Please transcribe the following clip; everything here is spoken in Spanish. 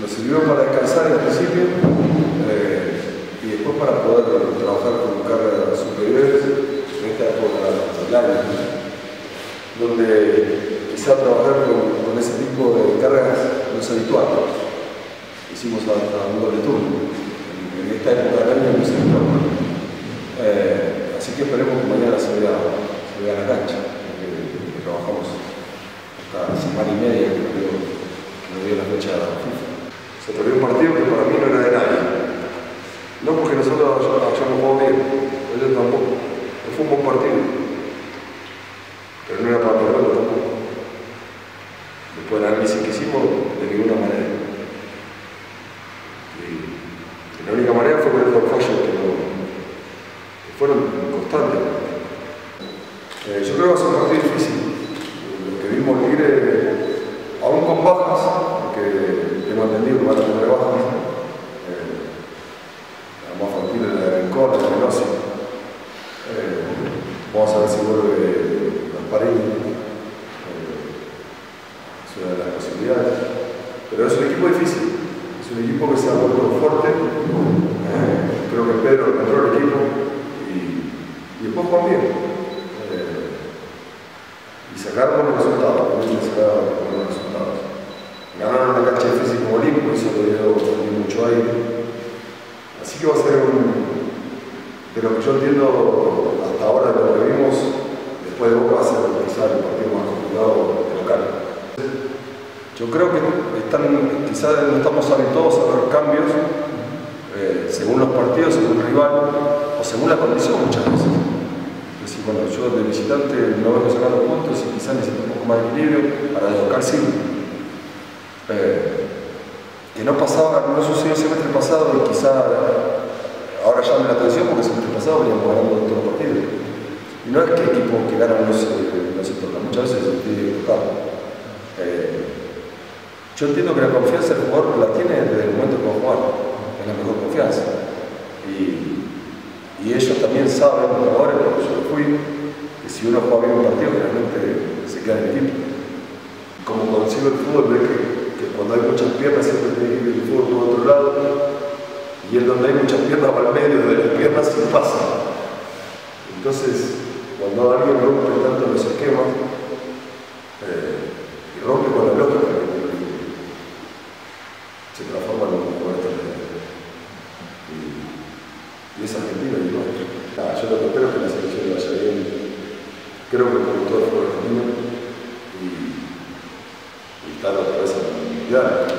Nos sirvió para descansar en principio eh, y después para poder trabajar con cargas superiores en esta época año, donde quizá trabajar con, ese tipo de cargas no es habitual. Hicimos hasta un doble turno. En, esta época del año no habitual. Eh, así que esperemos que mañana se vea, se vea la cancha, porque trabajamos hasta semana y media que nos dio, que nos dio la fecha FIFA. Se perdió un partido que para mí no era de nadie. No porque nosotros hayamos jugado bien, ellos tampoco. No fue un buen partido. Pero no era para perderlo tampoco. Después del análisis que hicimos, de ninguna manera. Y la única manera fue con estos fallos que, fueron constantes. Eh, yo creo que va a ser un partido difícil. Lo que vimos Tigre, aún con bajas, porque tengo entendido que van a tener bajas. Eh, la más factible es la de Rincón, la de Menossi. Eh, vamos a ver si vuelve Gasparini. Eh, es una de las posibilidades. Pero es un equipo difícil. Es un equipo que se ha vuelto fuerte. Eh, creo que Pedro encontró el equipo y, después juegan bien. Eh, y sacaron buenos resultados. Sacaron buenos resultados. Ganaron una cancha difícil como Olimpo se lo dio, mucho aire. Así que va a ser un. De lo que yo entiendo hasta ahora, de lo que vimos, después de Boca va a ser quizá el partido más complicado de local. Yo creo que están, quizás no estamos habituados a ver cambios eh, según los partidos, según el rival o según la condición muchas veces. Es decir, bueno, yo de visitante no vengo sacando puntos y quizás necesito un poco más de equilibrio para de local sí. Eh, que no pasaba, no sucedió el semestre pasado y quizá ahora llame la atención pasado veníamos ganando todos los partidos. Y no es que equipos que ganan no se, no se tocan, muchas veces se pide tocar. Eh, yo entiendo que la confianza del jugador la tiene desde el momento que va a jugar, es la mejor confianza. Y, y ellos también saben, los jugadores, porque yo fui, que si uno juega bien un partido, realmente se queda en el equipo. Como consigo el fútbol, ve que que cuando hay muchas piernas siempre tiene que ir el fútbol por otro lado y en donde hay muchas piernas va al medio de las piernas se pasa. Entonces, cuando alguien rompe tanto los esquemas eh, y rompe con la lógica que se transforma en un y, y es argentino y no. Ah, yo lo espero es que la selección le vaya bien. Creo que como todo el fútbol argentino y, y estar otra vez en mundial, para